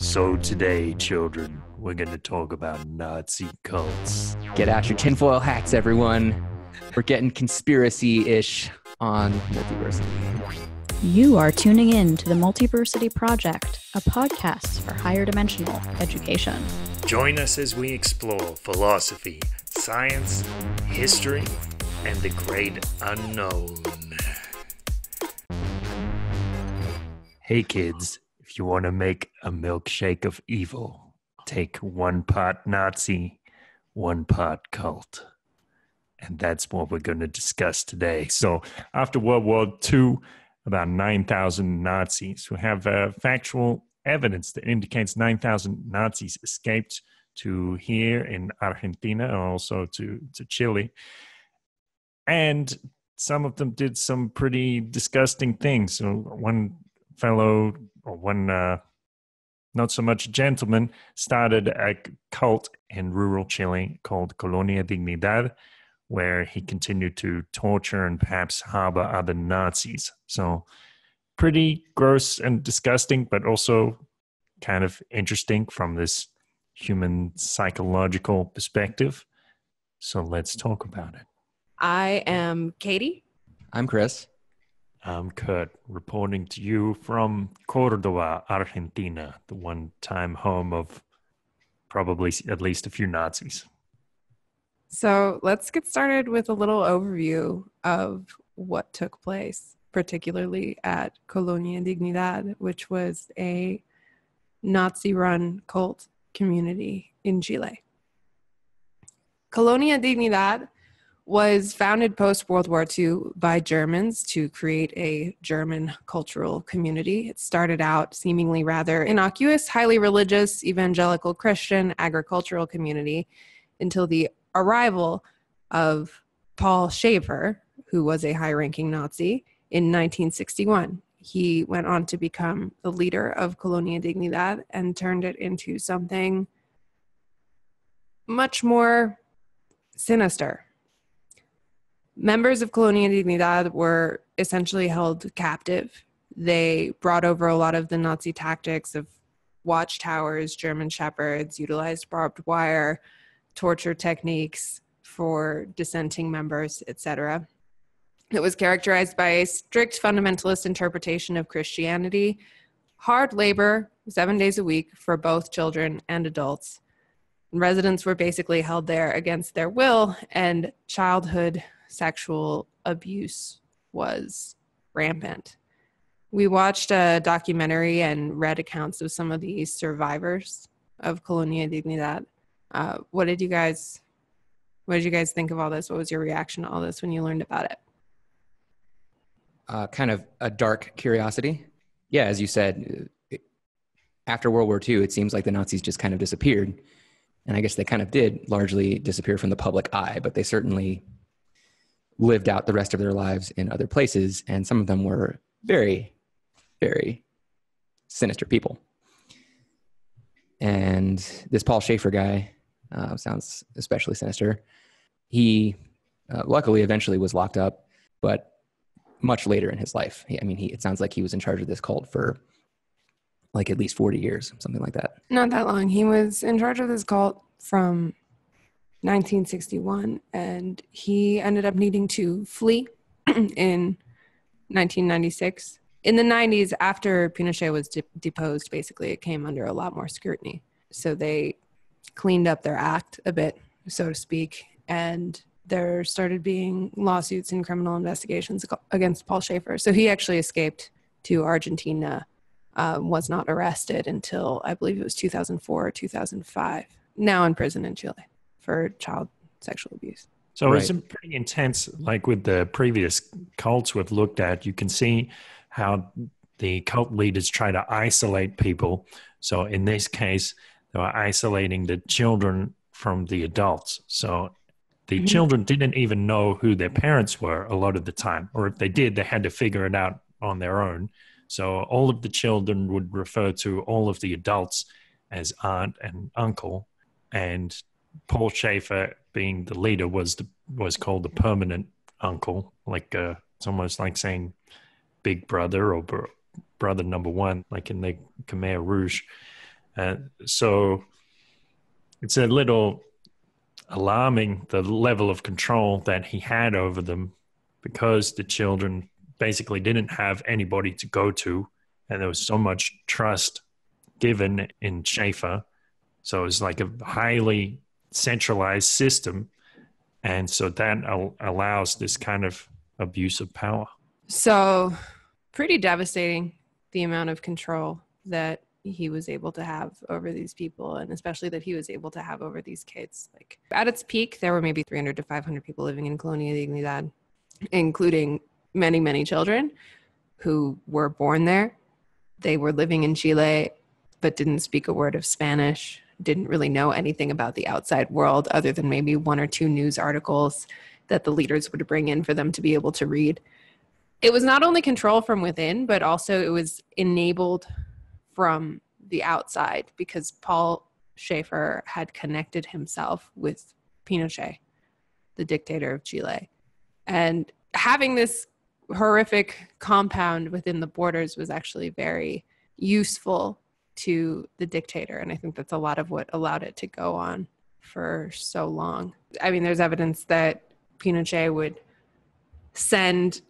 So today, children, we're going to talk about Nazi cults. Get out your tinfoil hats, everyone. We're getting conspiracy ish on multiversity. You are tuning in to the Multiversity Project, a podcast for higher dimensional education. Join us as we explore philosophy, science, history, and the great unknown. Hey, kids, if you want to make a milkshake of evil, take one part Nazi, one part cult. And that's what we're going to discuss today. So, after World War II, about 9,000 Nazis who have uh, factual evidence that indicates 9,000 Nazis escaped to here in Argentina and also to, to Chile. And some of them did some pretty disgusting things. So, one fellow or one uh, not so much gentleman started a cult in rural Chile called Colonia Dignidad, where he continued to torture and perhaps harbor other Nazis. So, pretty gross and disgusting, but also kind of interesting from this human psychological perspective. So, let's talk about it. I am Katie. I'm Chris. I'm Kurt, reporting to you from Cordoba, Argentina, the one time home of probably at least a few Nazis. So let's get started with a little overview of what took place, particularly at Colonia Dignidad, which was a Nazi run cult community in Chile. Colonia Dignidad was founded post World War II by Germans to create a German cultural community. It started out seemingly rather innocuous, highly religious, evangelical Christian agricultural community until the arrival of Paul Schaefer, who was a high ranking Nazi, in 1961. He went on to become the leader of Colonia Dignidad and turned it into something much more sinister members of Colonia Dignidad were essentially held captive. They brought over a lot of the Nazi tactics of watchtowers, German shepherds, utilized barbed wire, torture techniques for dissenting members, etc. It was characterized by a strict fundamentalist interpretation of Christianity, hard labor, seven days a week for both children and adults. Residents were basically held there against their will, and childhood sexual abuse was rampant. We watched a documentary and read accounts of some of the survivors of Colonia Dignidad. Uh, what did you guys what did you guys think of all this? What was your reaction to all this when you learned about it? Uh, kind of a dark curiosity. Yeah, as you said, after World War II, it seems like the Nazis just kind of disappeared. And I guess they kind of did largely disappear from the public eye, but they certainly lived out the rest of their lives in other places, and some of them were very, very sinister people. And this Paul Schaefer guy uh, sounds especially sinister. He uh, luckily eventually was locked up, but much later in his life. I mean, he, it sounds like he was in charge of this cult for like at least 40 years, something like that. Not that long. He was in charge of this cult from 1961, and he ended up needing to flee in 1996. In the 90s, after Pinochet was de- deposed, basically, it came under a lot more scrutiny. So they cleaned up their act a bit, so to speak, and there started being lawsuits and criminal investigations against Paul Schaefer. So he actually escaped to Argentina, uh, was not arrested until I believe it was 2004 or 2005. Now in prison in Chile for child sexual abuse. So right. it's pretty intense. Like with the previous cults we've looked at, you can see how the cult leaders try to isolate people. So in this case, they were isolating the children from the adults. So the mm-hmm. children didn't even know who their parents were a lot of the time, or if they did, they had to figure it out on their own. So all of the children would refer to all of the adults as aunt and uncle, and Paul Schaefer, being the leader, was the, was called the permanent uncle. Like uh, it's almost like saying big brother or br- brother number one, like in the Khmer Rouge. Uh, so it's a little alarming the level of control that he had over them because the children basically didn't have anybody to go to and there was so much trust given in Schaefer. So it was like a highly centralized system. And so that al- allows this kind of abuse of power. So, pretty devastating the amount of control that he was able to have over these people and especially that he was able to have over these kids like at its peak there were maybe 300 to 500 people living in colonia dignidad including many many children who were born there they were living in chile but didn't speak a word of spanish didn't really know anything about the outside world other than maybe one or two news articles that the leaders would bring in for them to be able to read it was not only control from within but also it was enabled from the outside because Paul Schaefer had connected himself with Pinochet, the dictator of Chile. And having this horrific compound within the borders was actually very useful to the dictator. And I think that's a lot of what allowed it to go on for so long. I mean, there's evidence that Pinochet would send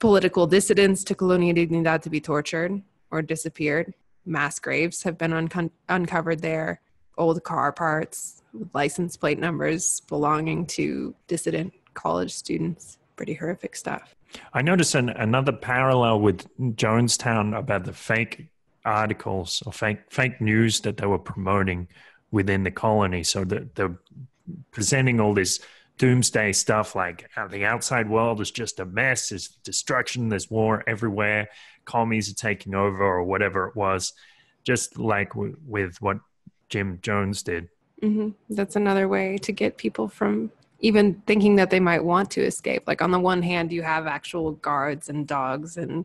political dissidents to Colonia Dignidad to be tortured or disappeared mass graves have been un- uncovered there, old car parts license plate numbers belonging to dissident college students. Pretty horrific stuff. I noticed an, another parallel with Jonestown about the fake articles or fake fake news that they were promoting within the colony. So that they're presenting all this doomsday stuff like the outside world is just a mess, there's destruction, there's war everywhere, commies are taking over or whatever it was, just like w- with what Jim Jones did. Mm-hmm. That's another way to get people from even thinking that they might want to escape. Like on the one hand, you have actual guards and dogs and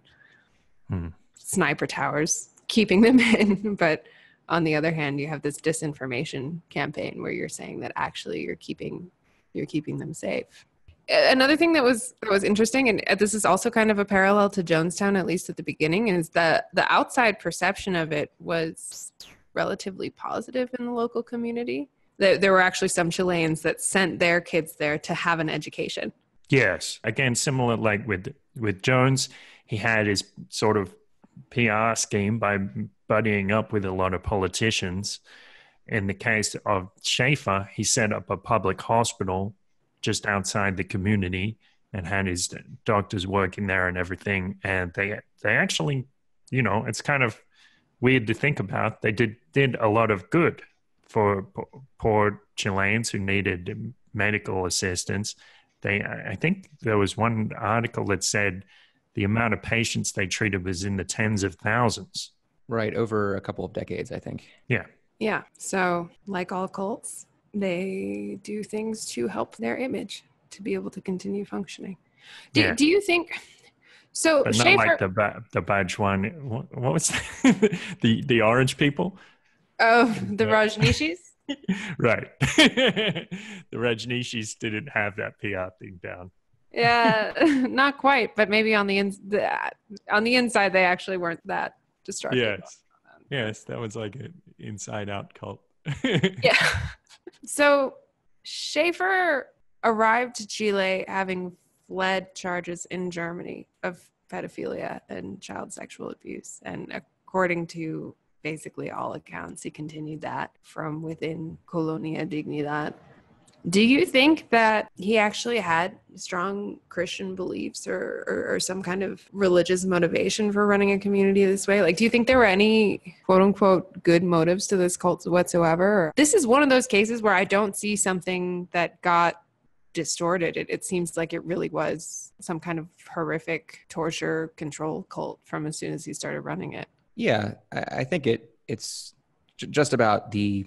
hmm. sniper towers keeping them in, but on the other hand, you have this disinformation campaign where you're saying that actually you're keeping you're keeping them safe. Another thing that was that was interesting and uh, this is also kind of a parallel to jonestown at least at the beginning is that the outside perception of it was relatively positive in the local community. There, there were actually some chileans that sent their kids there to have an education. Yes. Again similar like with with jones he had his sort of pr scheme by buddying up with a lot of politicians in the case of Schaefer, he set up a public hospital just outside the community and had his doctors working there and everything. And they they actually, you know, it's kind of weird to think about. They did did a lot of good for poor Chileans who needed medical assistance. They, I think there was one article that said the amount of patients they treated was in the tens of thousands. Right, over a couple of decades, I think. Yeah. Yeah. So, like all cults, they do things to help their image to be able to continue functioning. Do, yeah. do you think? So, but not Schaefer, like the the badge one. What, what was the the orange people? Oh, the Rajneeshis. right. the Rajneeshis didn't have that PR thing down. Yeah, not quite, but maybe on the, in, the on the inside they actually weren't that destructive. Yes. Yes, that was like an inside out cult. yeah. So Schaefer arrived to Chile having fled charges in Germany of pedophilia and child sexual abuse. And according to basically all accounts, he continued that from within Colonia Dignidad do you think that he actually had strong Christian beliefs or, or, or, some kind of religious motivation for running a community this way? Like, do you think there were any quote unquote good motives to this cult whatsoever? This is one of those cases where I don't see something that got distorted. It, it seems like it really was some kind of horrific torture control cult from as soon as he started running it. Yeah, I, I think it it's just about the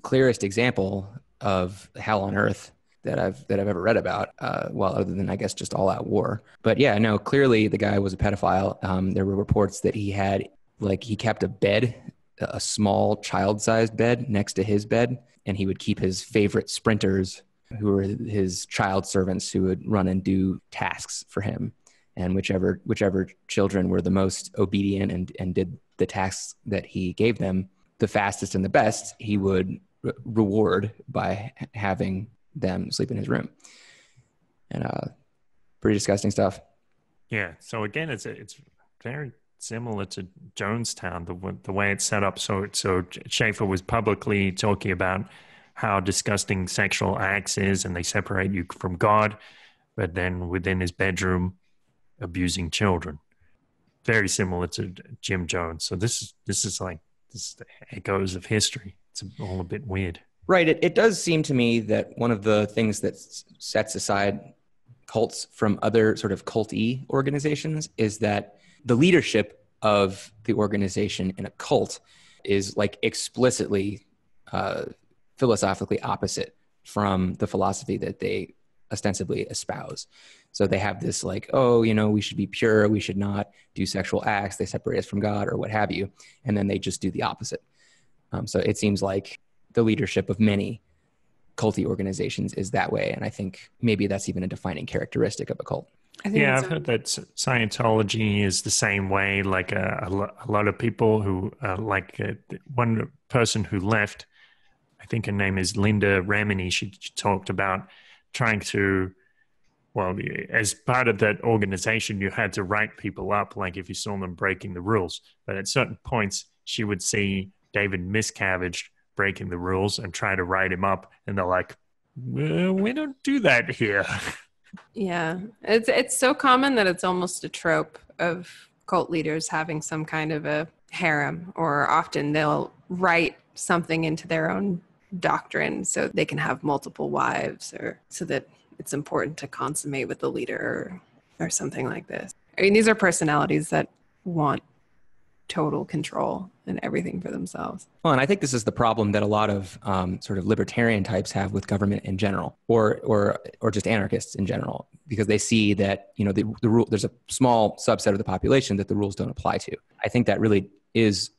clearest example of hell on earth that I've that I've ever read about. Uh, well, other than I guess just all out war. But yeah, no, clearly the guy was a pedophile. Um, there were reports that he had like he kept a bed, a small child-sized bed next to his bed, and he would keep his favorite sprinters, who were his child servants, who would run and do tasks for him. And whichever whichever children were the most obedient and and did the tasks that he gave them, the fastest and the best, he would re- reward by having them sleep in his room. And uh, pretty disgusting stuff. Yeah. So again, it's it's very similar to Jonestown, the the way it's set up. So so Schaefer was publicly talking about how disgusting sexual acts is, and they separate you from God, but then within his bedroom, abusing children. Very similar to Jim Jones. So this is this is like this is the echoes of history. It's all a bit weird. Right. It, it does seem to me that one of the things that sets aside cults from other sort of cult-y organizations is that the leadership of the organization in a cult is like explicitly uh, philosophically opposite from the philosophy that they ostensibly espouse. So they have this like, oh, you know, we should be pure, we should not do sexual acts, they separate us from God or what have you, and then they just do the opposite. Um, so it seems like the leadership of many culty organizations is that way, and I think maybe that's even a defining characteristic of a cult. I think Yeah, I've a- heard that Scientology is the same way. Like uh, a, lo- a lot of people who, uh, like uh, one person who left, I think her name is Linda Remini, She, she talked about trying to, well, as part of that organization, you had to write people up, like if you saw them breaking the rules. But at certain points, she would see David Miscavige breaking the rules and trying to write him up, and they're like, well, "We don't do that here." Yeah, it's it's so common that it's almost a trope of cult leaders having some kind of a harem, or often they'll write something into their own doctrine so they can have multiple wives, or so that it's important to consummate with the leader, or, or something like this. I mean, these are personalities that want total control and everything for themselves. Well, and I think this is the problem that a lot of um, sort of libertarian types have with government in general, or or or just anarchists in general, because they see that you know the, the rule. There's a small subset of the population that the rules don't apply to. I think that really is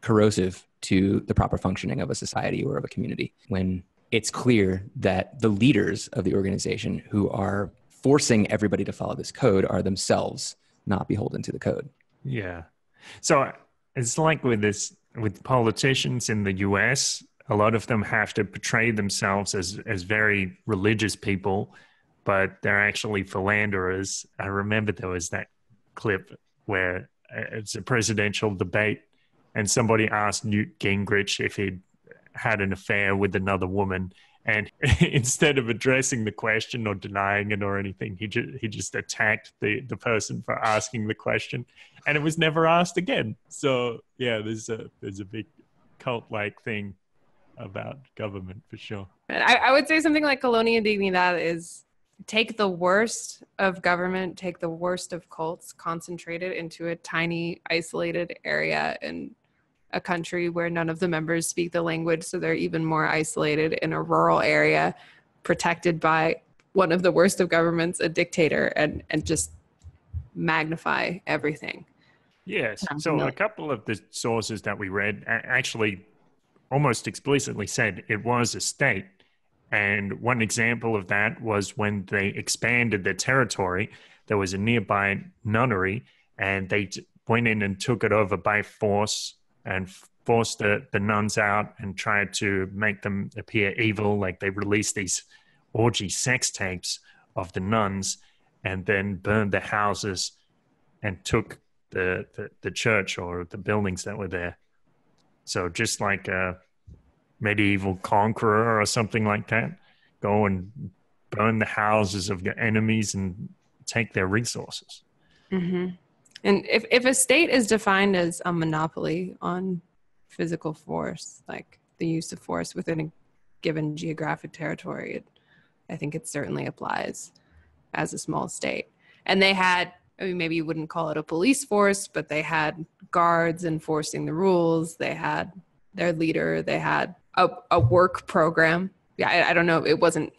corrosive to the proper functioning of a society or of a community when it's clear that the leaders of the organization who are forcing everybody to follow this code are themselves not beholden to the code. Yeah. So it's like with this with politicians in the US, a lot of them have to portray themselves as as very religious people, but they're actually philanderers. I remember there was that clip where uh, it's a presidential debate and somebody asked Newt Gingrich if he'd had an affair with another woman and instead of addressing the question or denying it or anything he just he just attacked the the person for asking the question and it was never asked again. So yeah there's a there's a big cult like thing about government for sure. And I, I would say something like Colonia Dignidad is take the worst of government, take the worst of cults, concentrate it into a tiny, isolated area in a country where none of the members speak the language. So they're even more isolated in a rural area, protected by one of the worst of governments, a dictator, and, and just magnify everything. Yes. So a couple of the sources that we read actually almost explicitly said it was a state. And one example of that was when they expanded their territory, there was a nearby nunnery, and they went in and took it over by force and f- forced the, the nuns out and tried to make them appear evil. Like they released these orgy sex tapes of the nuns and then burned their houses and took the, the, the church or the buildings that were there. So just like a medieval conqueror or something like that, go and burn the houses of your enemies and take their resources. hmm And if, if a state is defined as a monopoly on physical force, like the use of force within a given geographic territory, it, I think it certainly applies as a small state. And they had, I mean, maybe you wouldn't call it a police force, but they had guards enforcing the rules. They had their leader. They had a, a work program. Yeah, I, I don't know. It wasn't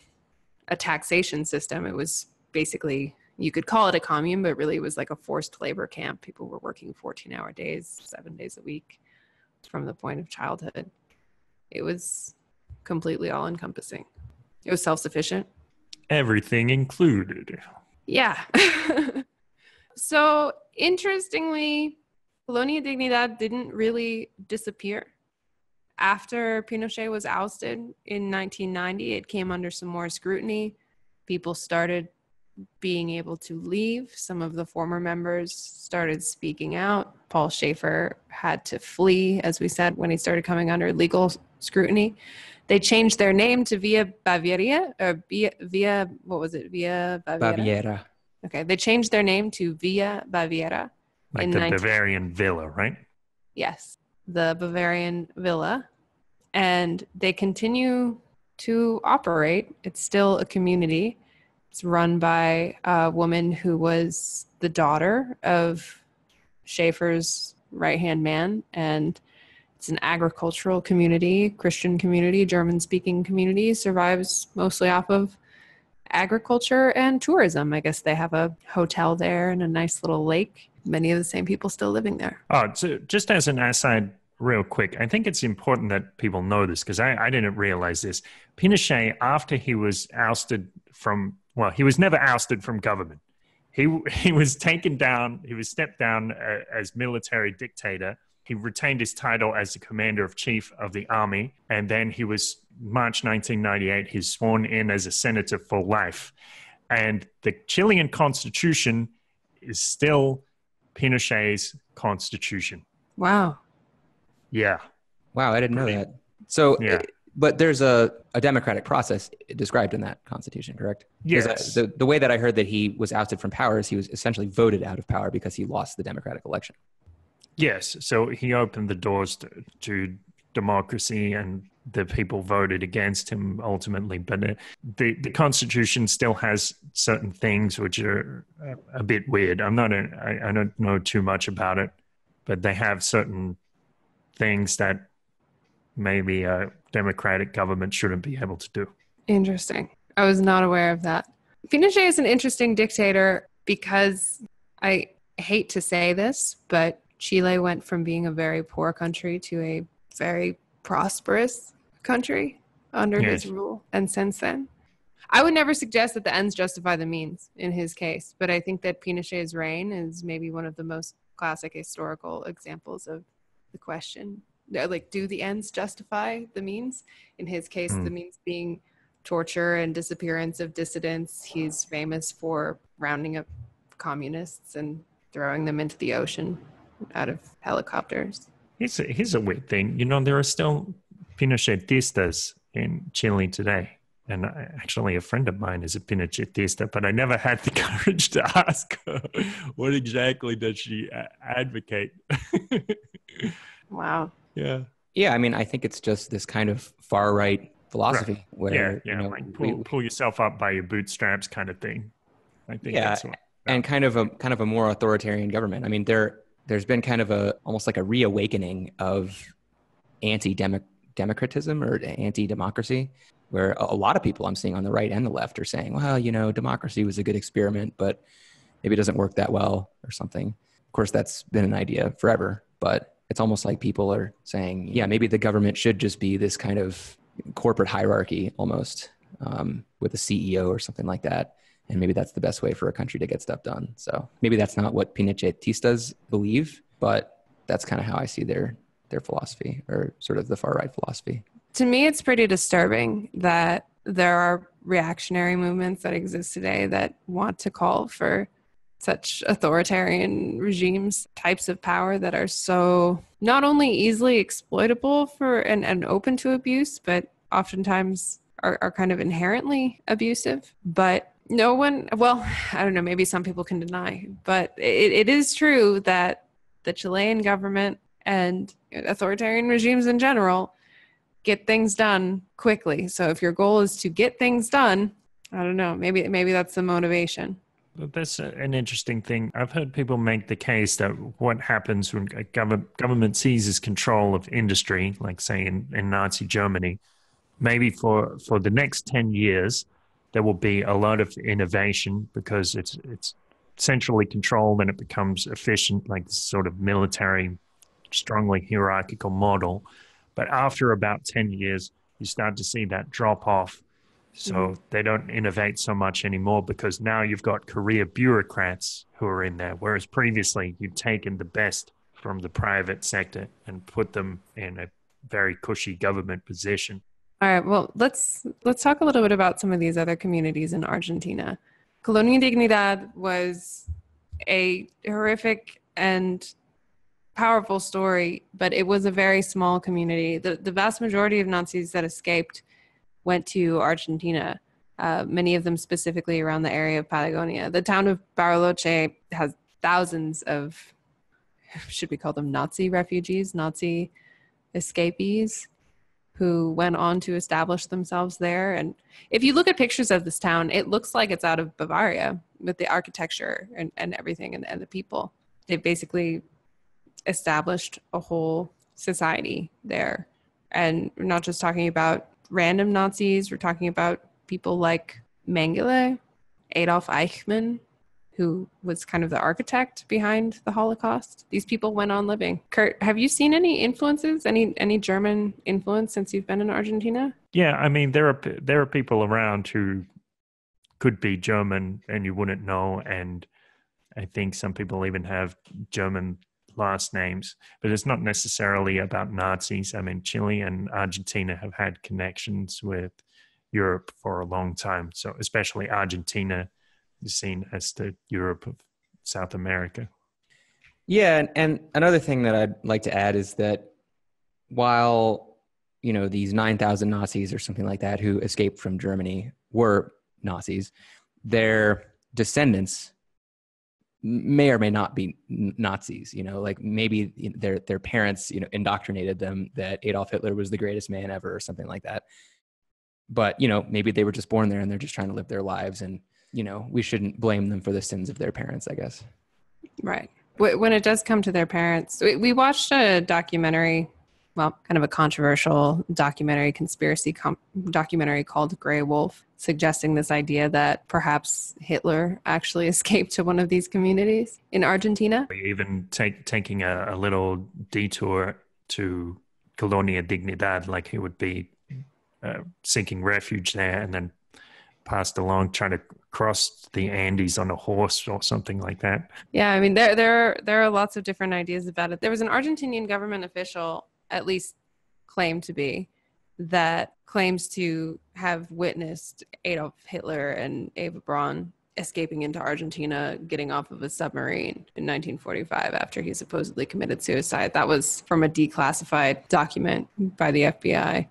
a taxation system. It was basically you could call it a commune, but really it was like a forced labor camp. People were working 14 hour days, seven days a week from the point of childhood. It was completely all encompassing. It was self sufficient. Everything included. Yeah. so interestingly, Colonia Dignidad didn't really disappear. after Pinochet was ousted in 1990, it came under some more scrutiny. People started being able to leave. Some of the former members started speaking out. Paul Schaefer had to flee, as we said, when he started coming under legal scrutiny. They changed their name to Via Bavaria or Via, Via what was it? Villa Baviera. Baviera. Okay, they changed their name to Villa Baviera. Like In the 19 Bavarian villa, right? Yes, the Bavarian Villa. And they continue to operate. It's still a community. It's run by a woman who was the daughter of Schaefer's right hand man. And it's an agricultural community, Christian community, German speaking community, survives mostly off of agriculture and tourism. I guess they have a hotel there and a nice little lake. Many of the same people still living there. Oh, so just as an aside, real quick, I think it's important that people know this because I, I didn't realize this. Pinochet, after he was ousted from, well, he was never ousted from government. He he was taken down. He was stepped down uh, as military dictator. He retained his title as the commander of chief of the army, and then he was March 1998. He's sworn in as a senator for life, and the Chilean constitution is still Pinochet's constitution. Wow. Yeah. Wow, I didn't know Pretty- that. So, Yeah. Uh, but there's a, a democratic process described in that constitution, correct? uh, Yes. The, the way that I heard that he was ousted from power is he was essentially voted out of power because he lost the democratic election. Yes. So he opened the doors to, to democracy and the people voted against him ultimately. But uh, the, the Constitution still has certain things which are a, a bit weird. I'm not, a, I, I don't know too much about it, but they have certain things that maybe a democratic government shouldn't be able to do. Interesting. I was not aware of that. Pinochet is an interesting dictator because I hate to say this, but Chile went from being a very poor country to a very prosperous country under his rule. And since then, I would never suggest that the ends justify the means in his case, but I think that Pinochet's reign is maybe one of the most classic historical examples of the question. Uh, Like, do the ends justify the means? In his case, Hmm. the means being torture and disappearance of dissidents. He's famous for rounding up communists and throwing them into the ocean out of helicopters. Here's a, here's a weird thing. You know, there are still Pinochetistas in Chile today. And I, actually, a friend of mine is a Pinochetista, but I never had the courage to ask her what exactly does she advocate. Wow. Yeah, Yeah, I mean, I think it's just this kind of far right philosophy where yeah, yeah. you know, like we- pull, pull yourself up by your bootstraps, kind of thing. I think Yeah, that's what. and kind of a kind of a more authoritarian government. I mean, there there's been kind of a almost like a reawakening of anti democratism or anti democracy, where a, a lot of people I'm seeing on the right and the left are saying, well, you know, democracy was a good experiment, but maybe it doesn't work that well or something. Of course, that's been an idea forever, but it's almost like people are saying, yeah, maybe the government should just be this kind of corporate hierarchy almost um, with a CEO or something like that. And maybe that's the best way for a country to get stuff done. So maybe that's not what Pinochetistas believe, but that's kind of how I see their their philosophy or sort of the far right philosophy. To me, it's pretty disturbing that there are reactionary movements that exist today that want to call for such authoritarian regimes, types of power that are so not only easily exploitable for and, and open to abuse, but oftentimes are, are kind of inherently abusive. But no one, well, I don't know, maybe some people can deny, but it, it is true that the Chilean government and authoritarian regimes in general get things done quickly. So if your goal is to get things done, I don't know, maybe maybe that's the motivation. That's an interesting thing. I've heard people make the case that what happens when a gov- government seizes control of industry, like say in, in Nazi Germany, maybe for, for the next 10 years, there will be a lot of innovation because it's, it's centrally controlled and it becomes efficient, like this sort of military, strongly hierarchical model. But after about 10 years, you start to see that drop off so they don't innovate so much anymore because now you've got career bureaucrats who are in there. Whereas previously you'd taken the best from the private sector and put them in a very cushy government position. All right. Well, let's let's talk a little bit about some of these other communities in Argentina. Colonia Dignidad was a horrific and powerful story, but it was a very small community. The the vast majority of Nazis that escaped went to Argentina. Uh, many of them specifically around the area of Patagonia. The town of Bariloche has thousands of should we call them Nazi refugees, Nazi escapees who went on to establish themselves there. And if you look at pictures of this town, it looks like it's out of Bavaria with the architecture and, and everything and, and the people. They've basically established a whole society there. And we're not just talking about random Nazis, we're talking about people like Mengele, Adolf Eichmann, who was kind of the architect behind the Holocaust. These people went on living. Kurt, have you seen any influences, any any German influence since you've been in Argentina? Yeah, I mean there are there are people around who could be German and you wouldn't know, and I think some people even have German last names, but it's not necessarily about Nazis. I mean, Chile and Argentina have had connections with Europe for a long time. So, especially Argentina is seen as the Europe of South America. Yeah, and, and another thing that I'd like to add is that while you know these 9,000 Nazis or something like that who escaped from Germany were Nazis, their descendants may or may not be Nazis. You know, like maybe their their parents, you know, indoctrinated them that Adolf Hitler was the greatest man ever, or something like that. But you know, maybe they were just born there and they're just trying to live their lives, and you know, we shouldn't blame them for the sins of their parents, I guess. Right. When it does come to their parents, we watched a documentary, well, kind of a controversial documentary, conspiracy com- documentary called Grey Wolf, suggesting this idea that perhaps Hitler actually escaped to one of these communities in Argentina. Even take, taking a, a little detour to Colonia Dignidad, like he would be uh, seeking refuge there and then passed along trying to cross the Andes on a horse or something like that. Yeah, I mean there there there are lots of different ideas about it. There was an Argentinian government official, at least claim to be, that claims to have witnessed Adolf Hitler and Eva Braun escaping into Argentina, getting off of a submarine in 1945 after he supposedly committed suicide. That was from a declassified document by the FBI.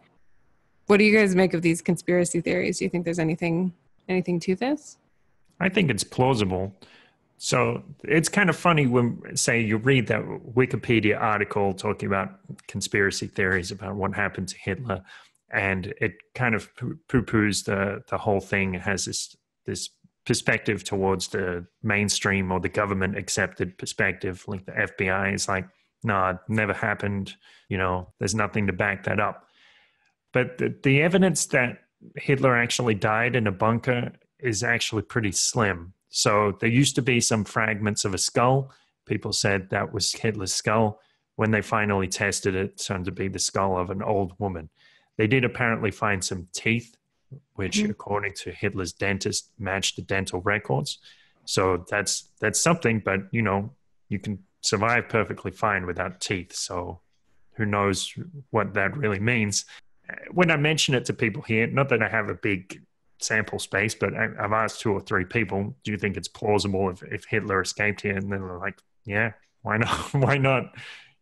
What do you guys make of these conspiracy theories? Do you think there's anything anything to this? I think it's plausible. So it's kind of funny when, say, you read that Wikipedia article talking about conspiracy theories about what happened to Hitler, and it kind of poo poos the the whole thing. It has this this perspective towards the mainstream or the government accepted perspective. Like the FBI is like, no, nah, never happened. You know, there's nothing to back that up. But the, the evidence that Hitler actually died in a bunker is actually pretty slim. So there used to be some fragments of a skull. People said that was Hitler's skull. When they finally tested it, it turned to be the skull of an old woman. They did apparently find some teeth, which, mm-hmm. according to Hitler's dentist, matched the dental records. So that's that's something. But you know, you can survive perfectly fine without teeth. So who knows what that really means? when I mention it to people here, not that I have a big sample space, but I, have asked two or three people, do you think it's plausible if, if Hitler escaped here? And they're like, yeah, why not? why not?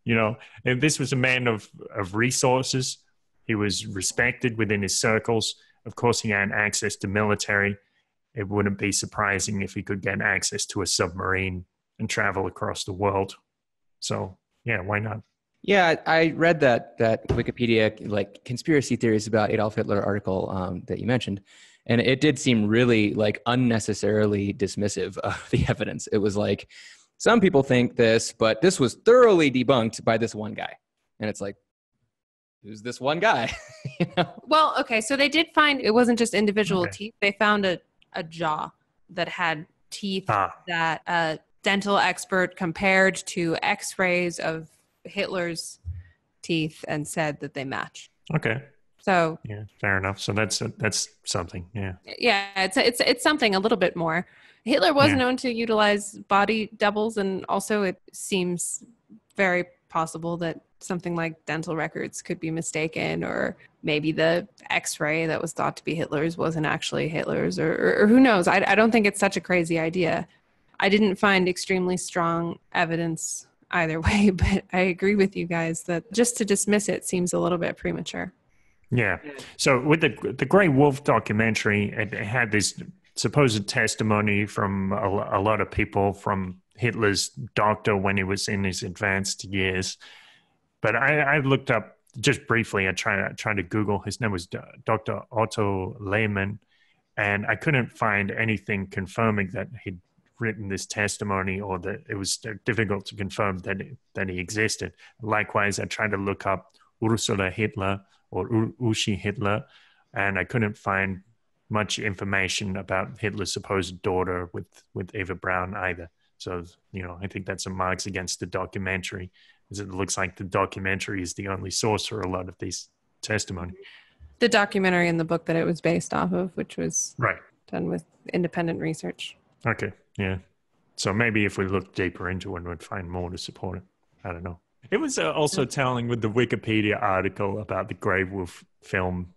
You know, if this was a man of, of resources, he was respected within his circles. Of course, he had access to military. It wouldn't be surprising if he could get access to a submarine and travel across the world. So, yeah, why not? Yeah, I read that that Wikipedia like conspiracy theories about Adolf Hitler article um, that you mentioned, and it did seem really like unnecessarily dismissive of the evidence. It was like some people think this, but this was thoroughly debunked by this one guy, and it's like, who's this one guy? you know? Well, okay, so they did find it wasn't just individual okay. teeth; they found a a jaw that had teeth ah. that a dental expert compared to X-rays of Hitler's teeth and said that they match. Okay. So yeah, fair enough. So that's that's something. Yeah. Yeah, it's it's it's something a little bit more. Hitler was yeah. known to utilize body doubles, and also it seems very possible that something like dental records could be mistaken, or maybe the x ray that was thought to be Hitler's wasn't actually Hitler's, or, or, or who knows? I, I don't think it's such a crazy idea. I didn't find extremely strong evidence either way, but I agree with you guys that just to dismiss it seems a little bit premature. Yeah. So with the the Grey Wolf documentary, it had this supposed testimony from a, a, lot of people from Hitler's doctor when he was in his advanced years. But I, I looked up just briefly. I tried trying to Google. His name was Dr. Otto Lehmann, and I couldn't find anything confirming that he'd written this testimony or that it was difficult to confirm that that he existed. Likewise, I tried to look up Ursula Hitler or Uschi Hitler, and I couldn't find much information about Hitler's supposed daughter with with Eva Braun either. So you know, I think that's a marks against the documentary, as it looks like the documentary is the only source for a lot of these testimony. The documentary and the book that it was based off of, which was right done with independent research. Okay, yeah. So maybe if we look deeper into it, we'd find more to support it. I don't know. It was uh, also telling with the Wikipedia article about the Grey Wolf film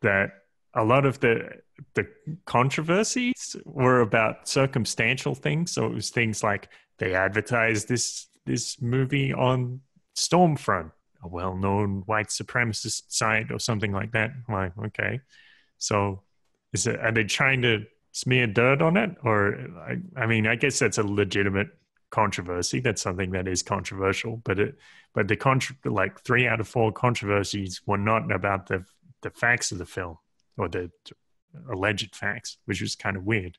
that a lot of the the controversies were about circumstantial things. So it was things like they advertised this this movie on Stormfront, a well known white supremacist site or something like that. I'm like, okay. So is it are they trying to smear dirt on it? Or I, I mean, I guess that's a legitimate controversy. That's something that is controversial, but it but the contra- like three out of four controversies were not about the the facts of the film or the alleged facts, which was kind of weird.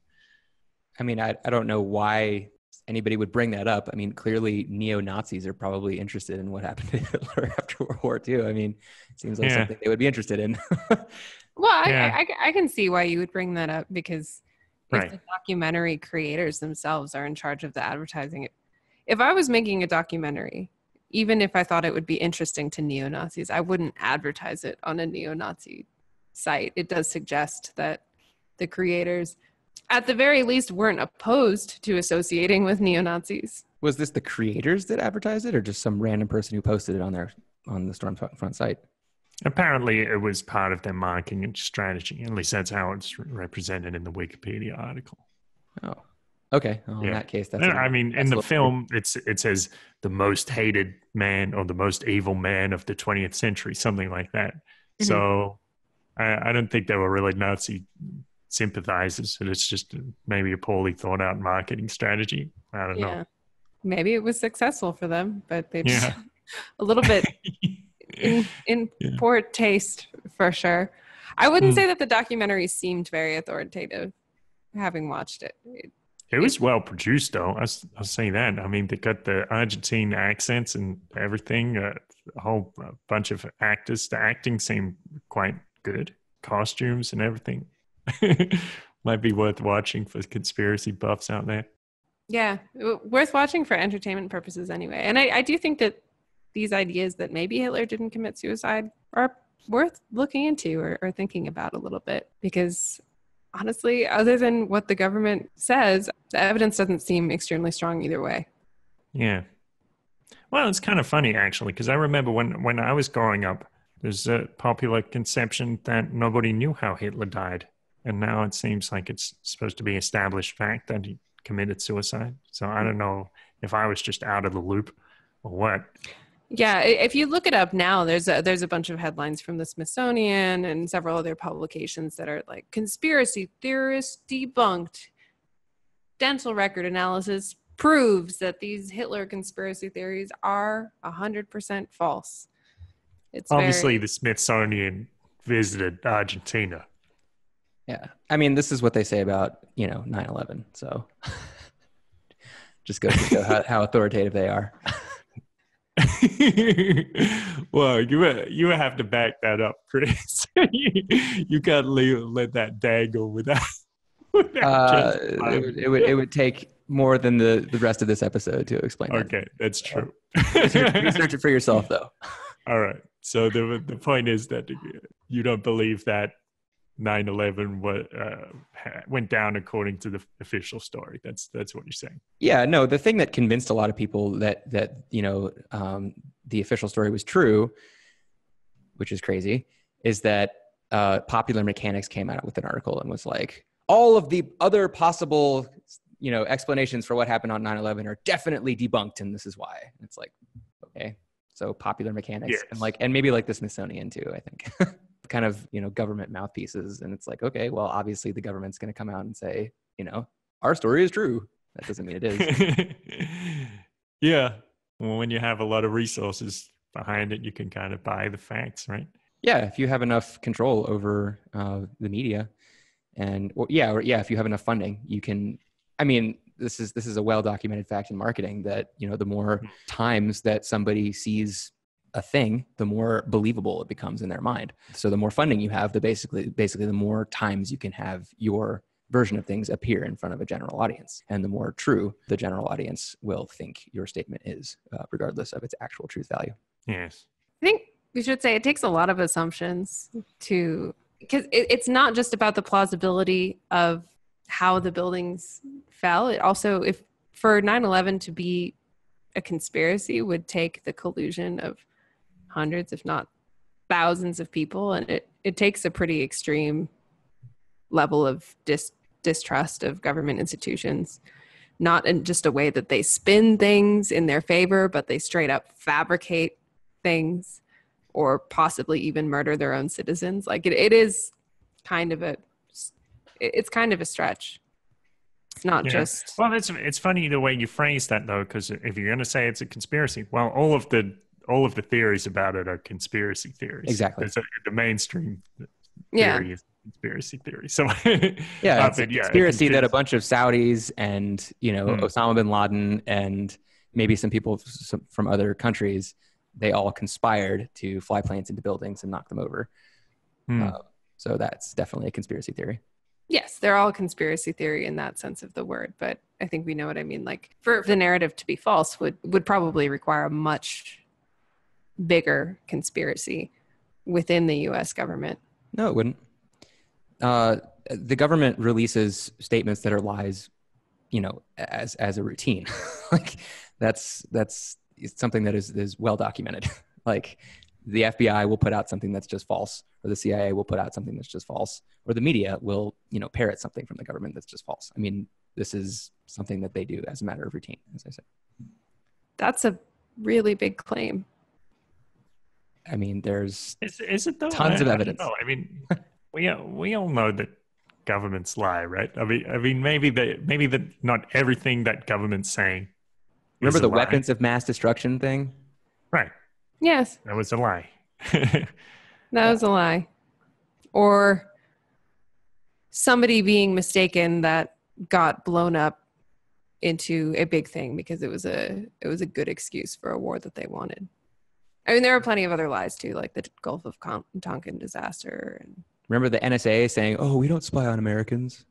I mean, I, I don't know why anybody would bring that up. I mean, clearly neo Nazis are probably interested in what happened to Hitler after World War II. I mean, it seems like yeah. something they would be interested in. well, yeah. I, I, I, can see why you would bring that up because right. the documentary creators themselves are in charge of the advertising. If I was making a documentary, even if I thought it would be interesting to neo Nazis, I wouldn't advertise it on a neo Nazi site, it does suggest that the creators, at the very least, weren't opposed to associating with neo Nazis. Was this the creators that advertised it, or just some random person who posted it on their on the Stormfront site? Apparently, it was part of their marketing strategy. At least that's how it's represented in the Wikipedia article. Oh, okay. Well, yeah. In that case, that's. I mean, in the film, weird. it's it says the most hated man or the most evil man of the 20th century, something like that. Mm-hmm. So I, I don't think they were really Nazi sympathizers. And it's just maybe a poorly thought out marketing strategy. I don't yeah. know. Maybe it was successful for them, but they just yeah. a little bit in, in yeah. poor taste for sure. I wouldn't mm. say that the documentary seemed very authoritative, having watched it. It, it was well produced, though. I, will say that. I mean, they got the Argentine accents and everything. Uh, a whole bunch of actors. The acting seemed quite good costumes and everything. Might be worth watching for conspiracy buffs out there. Yeah, worth watching for entertainment purposes anyway. And I, I do think that these ideas that maybe Hitler didn't commit suicide are worth looking into or, or thinking about a little bit because honestly, other than what the government says, the evidence doesn't seem extremely strong either way. Yeah. Well, it's kind of funny actually, because I remember when when I was growing up, there's a popular conception that nobody knew how Hitler died. And now it seems like it's supposed to be established fact that he committed suicide. So I don't know if I was just out of the loop or what. Yeah, if you look it up now, there's a there's a bunch of headlines from the Smithsonian and several other publications that are like conspiracy theorists debunked. Dental record analysis proves that these Hitler conspiracy theories are 100% false. It's obviously very... the Smithsonian visited Argentina. Yeah. I mean, this is what they say about, you know, 9 11. So just goes to show how, how authoritative they are. well, you you would have to back that up, Chris. you, you can't leave, let that dangle without. without uh, it, would, it, would, it would take more than the, the rest of this episode to explain. Okay, that. that's true. research, research it for yourself, though. All right. So the the point is that you don't believe that 9/11 wa- uh, went down according to the official story. That's that's what you're saying. Yeah, no, the thing that convinced a lot of people that that you know um, the official story was true, which is crazy, is that uh, Popular Mechanics came out with an article and was like, all of the other possible you know explanations for what happened on 9/11 are definitely debunked, and this is why. And it's like, okay, so Popular Mechanics Yes. and like and maybe like the Smithsonian too. I think. kind of you know government mouthpieces and it's like okay well obviously the government's going to come out and say you know our story is true that doesn't mean it is yeah. Well, when you have a lot of resources behind it, you can kind of buy the facts, right? yeah if you have enough control over uh, the media and or, yeah or yeah if you have enough funding you can i mean this is this is a well documented fact in marketing that you know the more Mhm. times that somebody sees a thing the more believable it becomes in their mind so the more funding you have the basically basically the more times you can have your version of things appear in front of a general audience and the more true the general audience will think your statement is uh, regardless of its actual truth value Yes. I think we should say it takes a lot of assumptions to because it, it's not just about the plausibility of how the buildings fell. It also, if for 9 11 to be a conspiracy, would take the collusion of hundreds, if not thousands of people. And it, it takes a pretty extreme level of dis, distrust of government institutions. Not in just a way that they spin things in their favor, but they straight up fabricate things or possibly even murder their own citizens. Like it, it is kind of a, it's kind of a stretch. It's not Yeah. just, Well, it's it's funny the way you phrase that though, because if you're going to say it's a conspiracy, well, all of the all of the theories about it are conspiracy theories. Exactly. It's a- the mainstream yeah. theory is conspiracy theory. So Yeah, uh, it's a but yeah, conspiracy that a bunch of Saudis and you know Hmm. Osama bin Laden and maybe some people from other countries, they all conspired to fly planes into buildings and knock them over. Hmm. Uh, so that's definitely a conspiracy theory. Yes, they're all conspiracy theory in that sense of the word, but I think we know what I mean. Like for the narrative to be false would would probably require a much bigger conspiracy within the US government. No, it wouldn't. Uh, the government releases statements that are lies, you know, as as a routine. like that's that's something that is is well documented. like the FBI will put out something that's just false, or the CIA will put out something that's just false, or the media will you know parrot something from the government that's just false. I mean, this is something that they do as a matter of routine, as I said. That's a really big claim. I mean, there's Is, is it though? Tons I- of evidence. know. I mean, we all- we all know that governments lie, right? I mean, I mean, maybe that maybe that not everything that government's saying. remember is the a lie. weapons of mass destruction thing. right? Yes, That was a lie. that was a lie. Or somebody being mistaken that got blown up into a big thing because it was a it was a good excuse for a war that they wanted. I mean, there are plenty of other lies too, like the Gulf of Con- Tonkin disaster. And Remember the NSA saying, "Oh, we don't spy on Americans."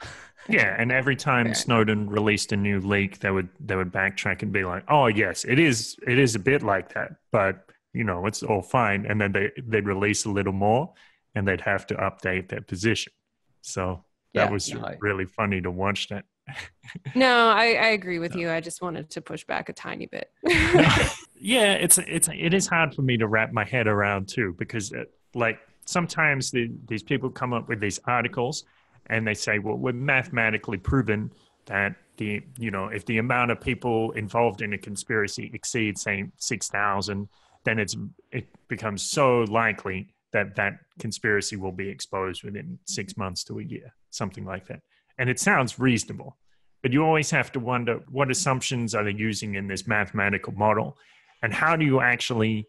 Yeah, and every time Fair. Snowden released a new leak, they would they would backtrack and be like, "Oh yes, it is it is a bit like that, but you know it's all fine." And then they they'd release a little more, and they'd have to update their position. So that Yeah, was no, really funny to watch that. no, I, I agree with you. I just wanted to push back a tiny bit. yeah, it's it's it is hard for me to wrap my head around too because uh like sometimes the, these people come up with these articles and they say, well, we're mathematically proven that the you know if the amount of people involved in a conspiracy exceeds say six thousand, then it's it becomes so likely that that conspiracy will be exposed within six months to a year, something like that. And it sounds reasonable, but you always have to wonder what assumptions are they using in this mathematical model, and how do you actually,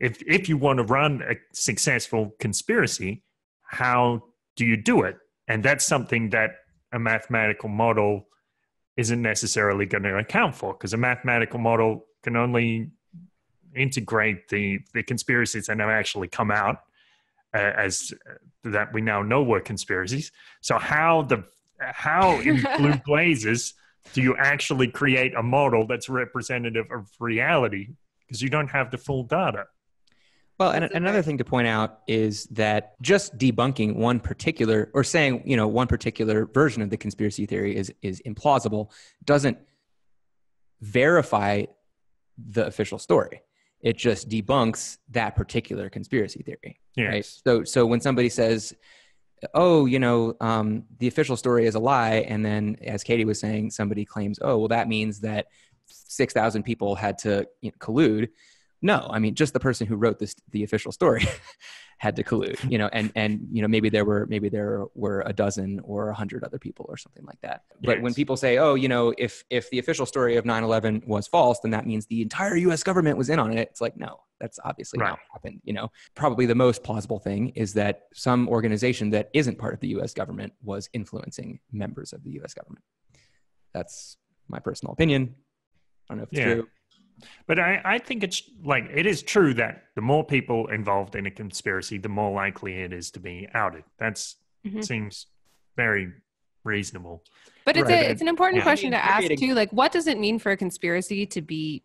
if if you want to run a successful conspiracy, how do you do it? And that's something that a mathematical model isn't necessarily going to account for because a mathematical model can only integrate the the conspiracies that have actually come out uh, as uh, that we now know were conspiracies. So how the how in blue blazes do you actually create a model that's representative of reality because you don't have the full data? Well, and another thing to point out is that just debunking one particular or saying, you know, one particular version of the conspiracy theory is is implausible doesn't verify the official story. It just debunks that particular conspiracy theory. Yes. Right. So so when somebody says, "Oh, you know, um, the official story is a lie," and then, as Katie was saying, somebody claims, "Oh, well, that means that six thousand people had to you know, collude." No, I mean just the person who wrote this, the official story, had to collude. You know, and and you know maybe there were maybe there were a dozen or a hundred other people or something like that. But when people say, "Oh, you know, if if the official story of 9/11 was false, then that means the entire U.S. government was in on it," it's like no, that's obviously not Right. what happened. You know, probably the most plausible thing is that some organization that isn't part of the U.S. government was influencing members of the U.S. government. That's my personal opinion. I don't know if it's Yeah. true. But I, I think it's like it is true that the more people involved in a conspiracy, the more likely it is to be outed. That's Mhm. seems very reasonable. But it's Right, a it's an important yeah. question to ask too. Like, what does it mean for a conspiracy to be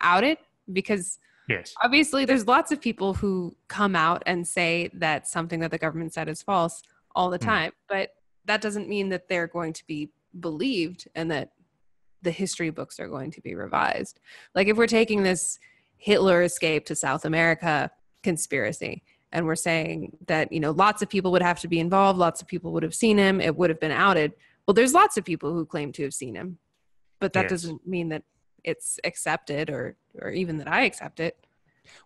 outed? Because Yes. obviously, there's lots of people who come out and say that something that the government said is false all the Hmm. time, but that doesn't mean that they're going to be believed and that the history books are going to be revised. Like, if we're taking this Hitler escape to South America conspiracy, and we're saying that you know lots of people would have to be involved, lots of people would have seen him, it would have been outed. Well, there's lots of people who claim to have seen him, but that Yes. doesn't mean that it's accepted or or even that I accept it.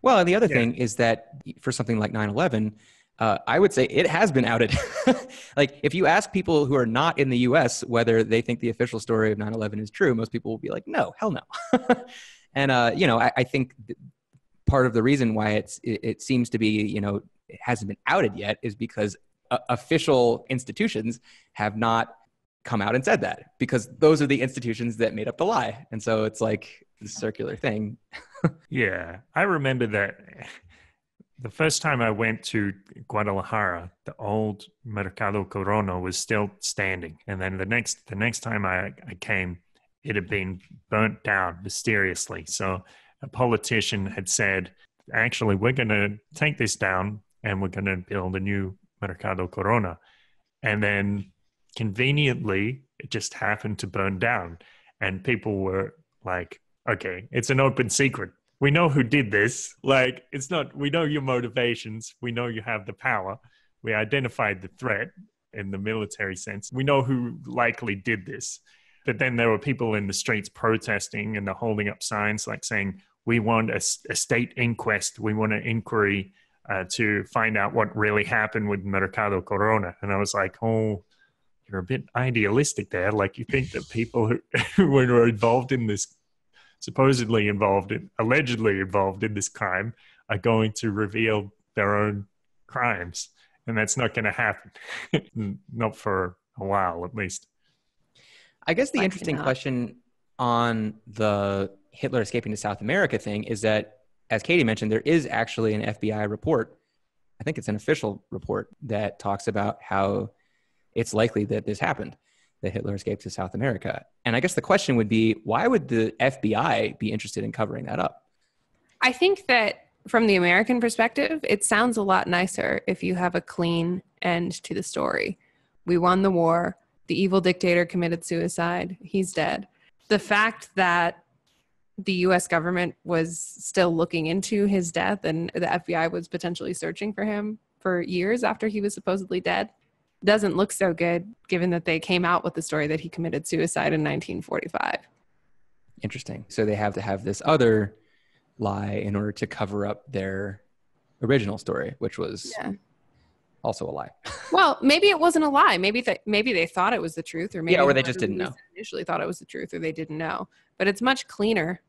Well, and the other Yeah. thing is that for something like 9 11, uh, I would say it has been outed. like, if you ask people who are not in the US whether they think the official story of 9 11 is true, most people will be like, no, hell no. and, uh, you know, I, I think part of the reason why it's, it, it seems to be, you know, it hasn't been outed yet is because uh, official institutions have not come out and said that because those are the institutions that made up the lie. And so it's like this circular thing. Yeah, I remember that the first time I went to Guadalajara, the old Mercado Corona was still standing, and then the next the next time I, I came, it had been burnt down mysteriously. So a politician had said, "Actually, we're going to take this down, and we're going to build a new Mercado Corona," and then conveniently, it just happened to burn down, and people were like okay, it's an open secret. We know who did this. Like, it's not, we know your motivations. We know you have the power. We identified the threat in the military sense. We know who likely did this. But then there were people in the streets protesting and they're holding up signs like saying, we want a state inquest. We want an inquiry uh, to find out what really happened with Mercado Corona. And I was like, oh, you're a bit idealistic there. Like, you think that people who, who were involved in this supposedly involved in allegedly involved in this crime are going to reveal their own crimes and that's not going to happen not for a while at least I guess the Likely interesting not. question on the Hitler escaping to South America thing is that, as Katie mentioned, there is actually an FBI report. I think it's an official report that talks about how it's likely that this happened, that Hitler escaped to South America. And I guess the question would be why would the FBI be interested in covering that up? I think that from the American perspective, it sounds a lot nicer if you have a clean end to the story. We won the war. The evil dictator committed suicide. He's dead. The fact that the US government was still looking into his death and the FBI was potentially searching for him for years after he was supposedly dead doesn't look so good given that they came out with the story that he committed suicide in 1945. Interesting. So they have to have this other lie in order to cover up their original story, which was Yeah. also a lie. Well, maybe it wasn't a lie. Maybe they maybe they thought it was the truth, or maybe or they just didn't know. Initially, thought it was the truth, or they didn't know. But it's much cleaner.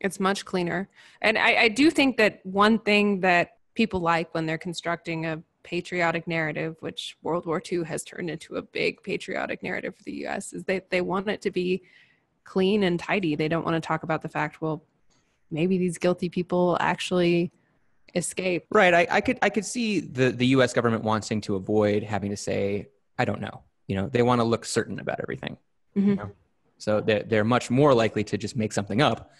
It's much cleaner, and I, I do think that one thing that people like when they're constructing a patriotic narrative, which World War II has turned into a big patriotic narrative for the U.S., is they they want it to be clean and tidy. They don't want to talk about the fact, well, maybe these guilty people actually escaped. Right. I, I could I could see the the U.S. government wanting to avoid having to say I don't know. You know, they want to look certain about everything. Mhm. You know? So they're they're much more likely to just make something up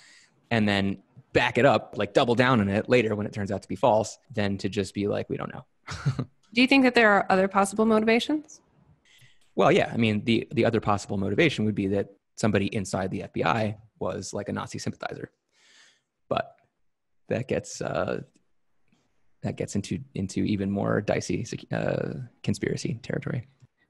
and then back it up, like double down on it later when it turns out to be false, than to just be like, we don't know. Do you think that there are other possible motivations? Well, yeah. I mean, the the other possible motivation would be that somebody inside the FBI was like a Nazi sympathizer, but that gets uh, that gets into into even more dicey uh, conspiracy territory.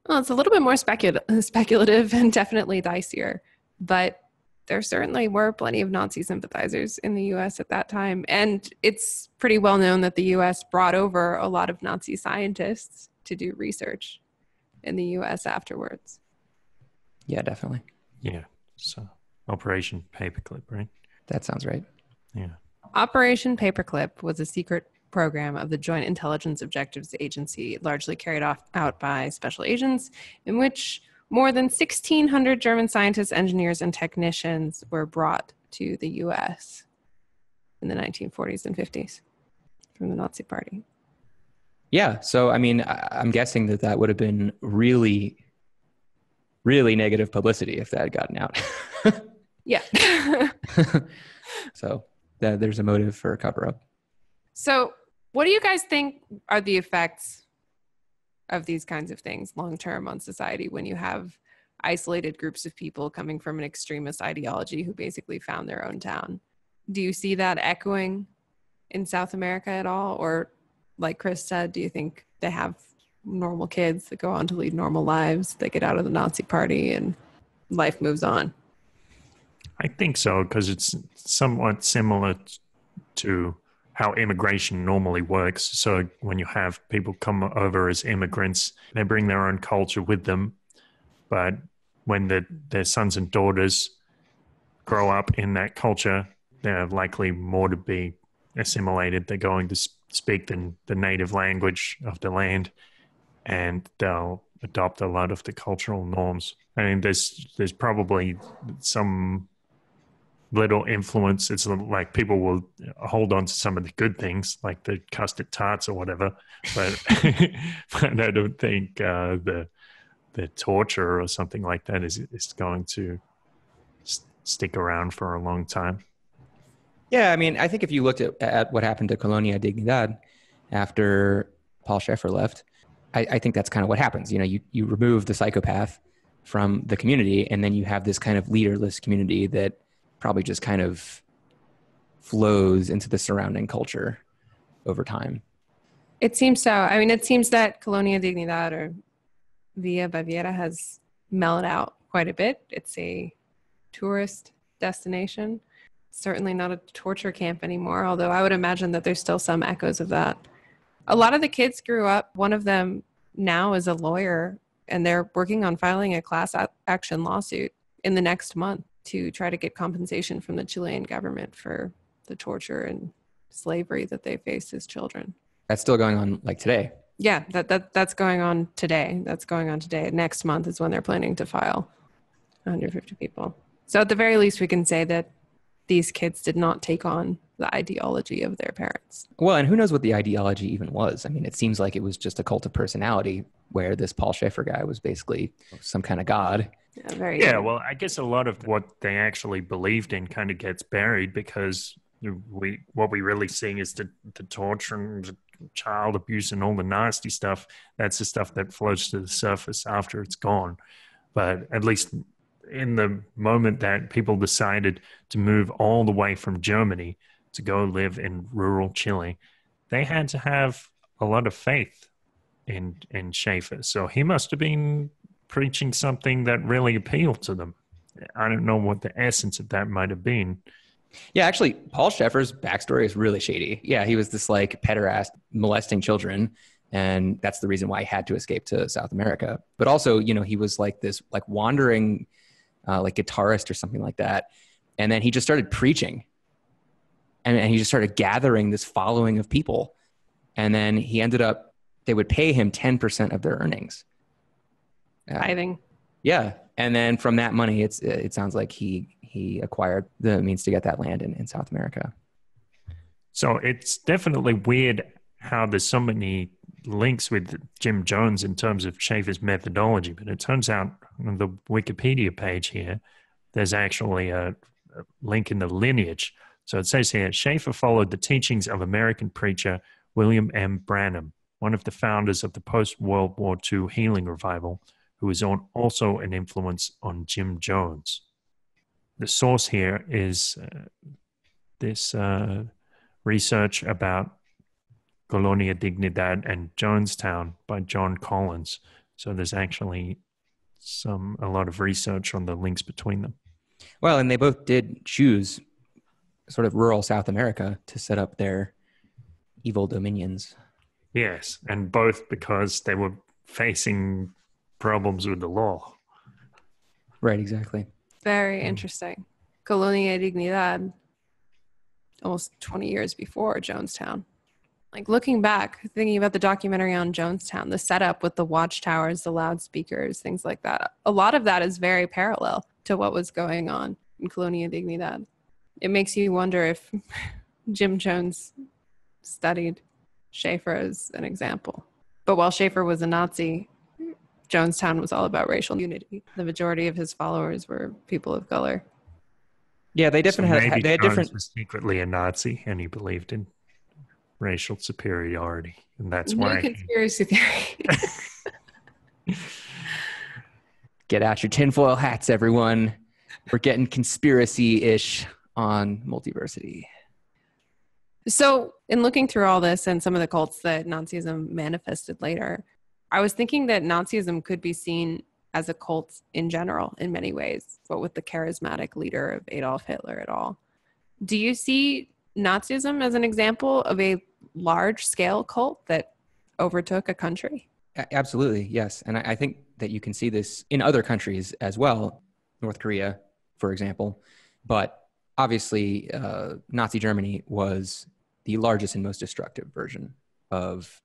Well, it's a little bit more specul- speculative and definitely dicier, but there certainly were plenty of Nazi sympathizers in the US at that time. And it's pretty well known that the US brought over a lot of Nazi scientists to do research in the US afterwards. Yeah, definitely. Yeah. So Operation Paperclip, right? That sounds right. Yeah. Operation Paperclip was a secret program of the Joint Intelligence Objectives Agency, largely carried off, out by special agents, in which more than 1,600 German scientists, engineers, and technicians were brought to the US in the 1940s and 50s from the Nazi Party. Yeah. So, I mean, I'm guessing that that would have been really, really negative publicity if that had gotten out. yeah. so, that, there's a motive for a cover up. So, what do you guys think are the effects of these kinds of things long term on society when you have isolated groups of people coming from an extremist ideology who basically found their own town? Do you see that echoing in South America at all? Or like Chris said, do you think they have normal kids that go on to lead normal lives? They get out of the Nazi party and life moves on. I think so because it's somewhat similar to how immigration normally works. So when you have people come over as immigrants, they bring their own culture with them. But when the, their sons and daughters grow up in that culture, they're likely more to be assimilated. They're going to speak the, the native language of the land, and they'll adopt a lot of the cultural norms. I mean, there's there's probably some little influence. It's like people will hold on to some of the good things, like the custard tarts or whatever, but, but I don't think uh, the the torture or something like that is is going to st- stick around for a long time. Yeah, I mean, I think if you looked at, at what happened to Colonia Dignidad after Paul Schaefer left, I, I think that's kind of what happens. You know, you, you remove the psychopath from the community, and then you have this kind of leaderless community that probably just kind of flows into the surrounding culture over time. It seems so. I mean, it seems that Colonia Dignidad or Villa Baviera has mellowed out quite a bit. It's a tourist destination certainly not a torture camp anymore, although I would imagine that there's still some echoes of that. A lot of the kids grew up, one of them now is a lawyer, and they're working on filing a class action lawsuit in the next month to try to get compensation from the Chilean government for the torture and slavery that they faced as children. That's still going on like today. Yeah, that, that that's going on today. That's going on today. Next month is when they're planning to file 150 people. So at the very least we can say that these kids did not take on the ideology of their parents. Well, and who knows what the ideology even was? I mean, it seems like it was just a cult of personality where this Paul Schaefer guy was basically some kind of god. Yeah, very yeah well, I guess a lot of what they actually believed in kind of gets buried because we what we really see is the, the torture and child abuse and all the nasty stuff. That's the stuff that floats to the surface after it's gone. But at least in the moment that people decided to move all the way from Germany to go live in rural Chile, they had to have a lot of faith in in Schaefer. So he must have been preaching something that really appealed to them. I don't know what the essence of that might have been. Yeah, actually, Paul Schaefer's backstory is really shady. Yeah, he was this like pederast molesting children, and that's the reason why he had to escape to South America. But also, you know, he was like this like wandering uh, like guitarist or something like that. And then he just started preaching and, and he just started gathering this following of people. And then he ended up, they would pay him 10% of their earnings. Uh, think. Yeah. And then from that money, it's, it sounds like he, he acquired the means to get that land in, in South America. So it's definitely weird how there's so many links with Jim Jones in terms of Schaefer's methodology, but it turns out on the Wikipedia page here, there's actually a, link in the lineage. So it says here Schaeffer followed the teachings of American preacher William M. Branham, one of the founders of the post World War II healing revival, who is on, also an influence on Jim Jones. The source here is uh, this uh, research about Colonia Dignidad and Jonestown by John Collins. So there's actually some a lot of research on the links between them. Well, and they both did choose sort of rural South America to set up their evil dominions. Yes, and both because they were facing problems with the law. Right, exactly. Very interesting. Colonia Dignidad, almost 20 years before Jonestown. Like looking back, thinking about the documentary on Jonestown, the setup with the watchtowers, the loudspeakers, things like that. A lot of that is very parallel to what was going on in Colonia Dignidad. It makes you wonder if Jim Jones studied Schaefer as an example. But while Schaefer was a Nazi, Jonestown was all about racial unity. The majority of his followers were people of color. Yeah, they So definitely had, maybe they had Jones different. was secretly a Nazi and he believed in racial superiority, and that's New why. he- conspiracy theory. Get out your tinfoil hats, everyone. We're getting conspiracy ish on multiversity. So, in looking through all this and some of the cults that Nazism manifested later, I was thinking that Nazism could be seen as a cult in general in many ways, but with the charismatic leader of Adolf Hitler at all. Do you see Nazism as an example of a large scale cult that overtook a country? Absolutely, yes. And I, think that you can see this in other countries as well, North Korea, for example. But obviously, uh, Nazi Germany was the largest and most destructive version of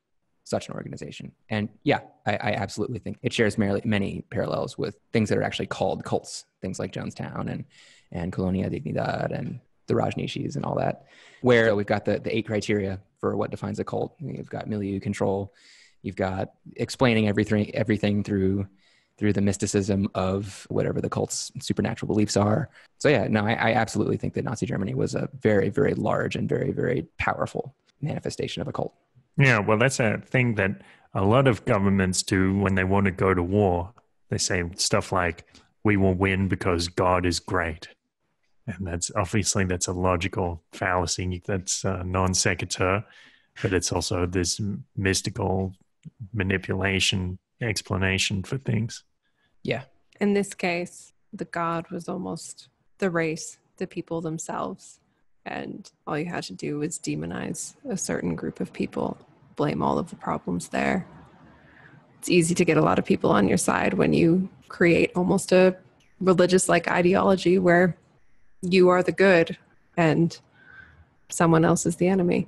such an organization. And yeah, I, I absolutely think it shares many, many parallels with things that are actually called cults, things like Jonestown and, and Colonia Dignidad and the Rajneeshis and all that, where we've got the, the eight criteria for what defines a cult. You've got milieu control, you've got explaining everything everything through through the mysticism of whatever the cult's supernatural beliefs are. So yeah, no, I, I absolutely think that Nazi Germany was a very, very large and very, very powerful manifestation of a cult. Yeah, well, that's a thing that a lot of governments do when they want to go to war. They say stuff like, "We will win because God is great," and that's obviously that's a logical fallacy. That's uh, non sequitur, but it's also this mystical manipulation explanation for things. Yeah. In this case, the god was almost the race, the people themselves. And all you had to do was demonize a certain group of people, blame all of the problems there. It's easy to get a lot of people on your side when you create almost a religious like ideology where you are the good and someone else is the enemy.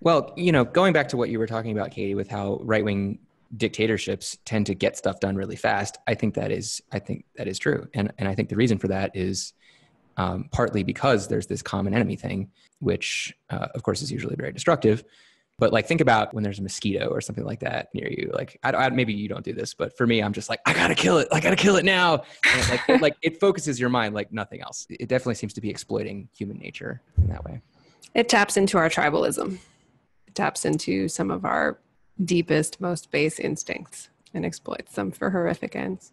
Well, you know, going back to what you were talking about, Katie, with how right wing dictatorships tend to get stuff done really fast, I think that is I think that is true, and and I think the reason for that is um, partly because there's this common enemy thing, which uh, of course is usually very destructive. But like, think about when there's a mosquito or something like that near you. Like, I, I, maybe you don't do this, but for me, I'm just like, I gotta kill it. I gotta kill it now. And like, it, like it focuses your mind like nothing else. It definitely seems to be exploiting human nature in that way. It taps into our tribalism. It taps into some of our deepest, most base instincts and exploits them for horrific ends.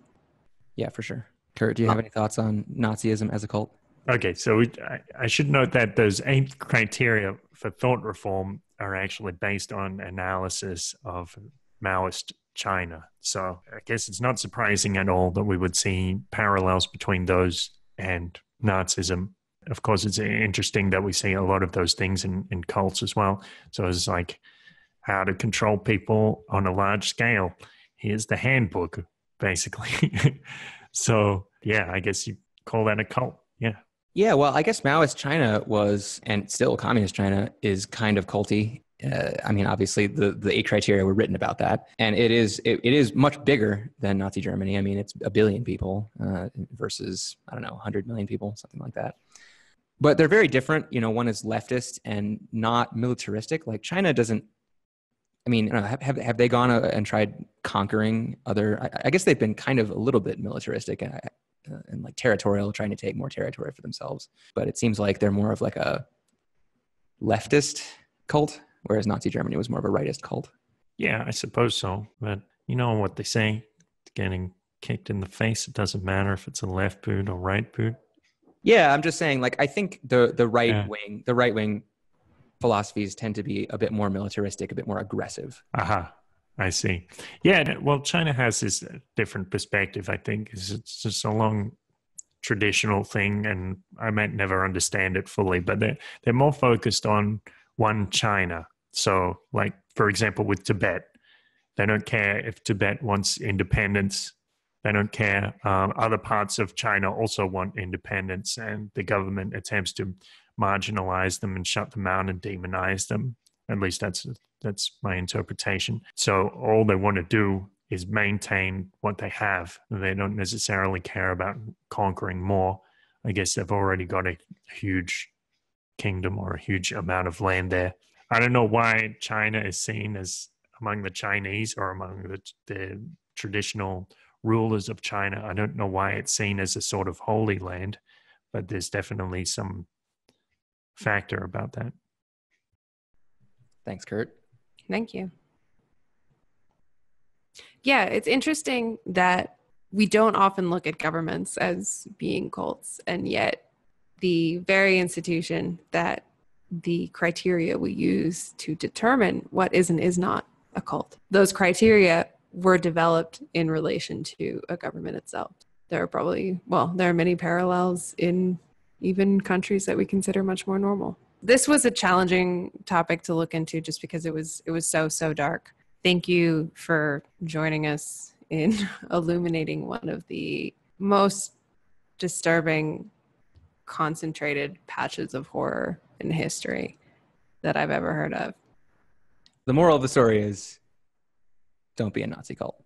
Yeah, for sure. Kurt, do you have any thoughts on Nazism as a cult? Okay, so we, I, I should note that those eight criteria for thought reform are actually based on analysis of Maoist China. So I guess it's not surprising at all that we would see parallels between those and Nazism. Of course, it's interesting that we see a lot of those things in, in cults as well. So it's like how to control people on a large scale. Here's the handbook, basically. so, yeah, I guess you call that a cult. Yeah. Yeah, well, I guess Maoist China was, and still communist China is kind of culty. Uh, I mean, obviously, the, the eight criteria were written about that, and it is it, it is much bigger than Nazi Germany. I mean, it's a billion people uh, versus I don't know, 100 million people, something like that. But they're very different. You know, one is leftist and not militaristic. Like China doesn't. I mean, have have, have they gone uh, and tried conquering other? I, I guess they've been kind of a little bit militaristic, uh, and like territorial, trying to take more territory for themselves. But it seems like they're more of like a leftist cult, whereas Nazi Germany was more of a rightist cult. Yeah, I suppose so. But you know what they say getting kicked in the face, it doesn't matter if it's a left boot or right boot. Yeah, I'm just saying, like, I think the the right Yeah. wing, the right wing philosophies tend to be a bit more militaristic, a bit more aggressive. Aha. I see. Yeah. Well, China has this uh, different perspective, I think. It's, it's just a long traditional thing, and I might never understand it fully, but they're, they're more focused on one China. So, like, for example, with Tibet, they don't care if Tibet wants independence. They don't care. Um, other parts of China also want independence, and the government attempts to marginalize them and shut them out and demonize them. At least that's that's my interpretation. So all they want to do is maintain what they have. They don't necessarily care about conquering more. I guess they've already got a huge kingdom or a huge amount of land there. I don't know why China is seen as among the Chinese or among the, the traditional rulers of China. I don't know why it's seen as a sort of holy land, but there's definitely some factor about that. Thanks, Kurt. Thank you. Yeah, it's interesting that we don't often look at governments as being cults, and yet the very institution that the criteria we use to determine what is and is not a cult, those criteria were developed in relation to a government itself. There are probably, well, there are many parallels in even countries that we consider much more normal this was a challenging topic to look into just because it was it was so so dark thank you for joining us in illuminating one of the most disturbing concentrated patches of horror in history that i've ever heard of The moral of the story is don't be a Nazi cult.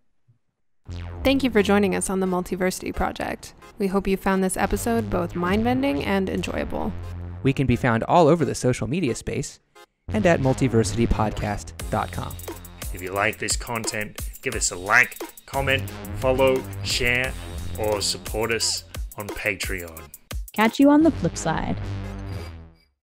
Thank you for joining us on the Multiversity Project. We hope you found this episode both mind bending and enjoyable. We can be found all over the social media space and at multiversitypodcast.com. If you like this content, give us a like, comment, follow, share, or support us on Patreon. Catch you on the flip side.